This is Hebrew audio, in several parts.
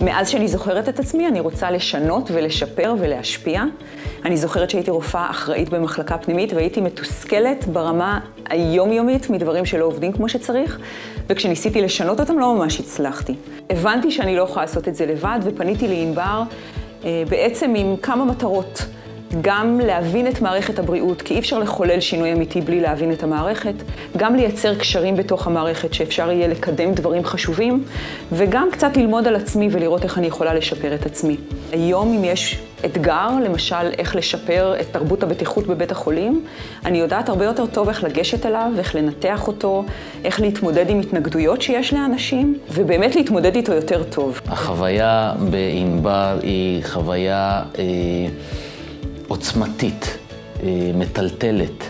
מאז שאני זוכרת את עצמי, אני רוצה לשנות ולשפר ולהשפיע. אני זוכרת שהייתי רופאה אחראית במחלקה פנימית והייתי מתוסכלת ברמה היומיומית מדברים שלא עובדים כמו שצריך, וכשניסיתי לשנות אותם לא ממש הצלחתי. הבנתי שאני לא יכולה לעשות את זה לבד ופניתי לענבר אה, בעצם עם כמה מטרות. גם להבין את מערכת הבריאות, כי אי אפשר לחולל שינוי אמיתי בלי להבין את המערכת, גם לייצר קשרים בתוך המערכת שאפשר יהיה לקדם דברים חשובים, וגם קצת ללמוד על עצמי ולראות איך אני יכולה לשפר את עצמי. היום, אם יש אתגר, למשל, איך לשפר את תרבות הבטיחות בבית החולים, אני יודעת הרבה יותר טוב איך לגשת אליו, איך לנתח אותו, איך להתמודד עם התנגדויות שיש לאנשים, ובאמת להתמודד איתו יותר טוב. החוויה בענבר היא חוויה... אה... עוצמתית, אה, מטלטלת,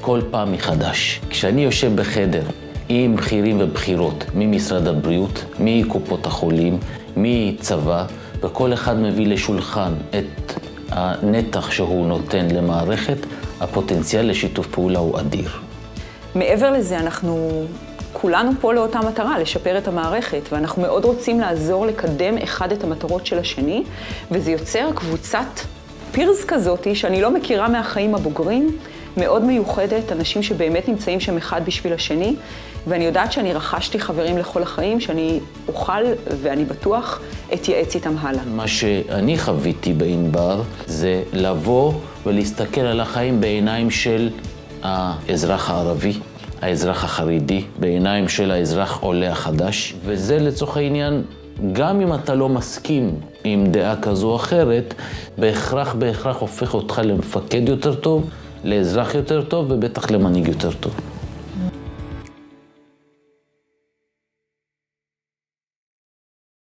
כל פעם מחדש. כשאני יושב בחדר עם בכירים ובכירות ממשרד הבריאות, מקופות החולים, מצבא, וכל אחד מביא לשולחן את הנתח שהוא נותן למערכת, הפוטנציאל לשיתוף פעולה הוא אדיר. מעבר לזה, אנחנו כולנו פה לאותה מטרה, לשפר את המערכת, ואנחנו מאוד רוצים לעזור לקדם אחד את המטרות של השני, וזה יוצר קבוצת פירס כזאת, שאני לא מכירה מהחיים הבוגרים, מאוד מיוחדת, אנשים שבאמת נמצאים שם אחד בשביל השני, ואני יודעת שאני רכשתי חברים לכל החיים, שאני אוכל, ואני בטוח, אתייעץ איתם הלאה. מה שאני חוויתי בענבר זה לבוא ולהסתכל על החיים בעיניים של האזרח הערבי, האזרח החרדי, בעיניים של האזרח עולה החדש, וזה לצורך העניין גם אם אתה לא מסכים עם דעה כזו או אחרת, בהכרח בהכרח הופך אותך למפקד יותר טוב, לאזרח יותר טוב ובטח למנהיג יותר טוב.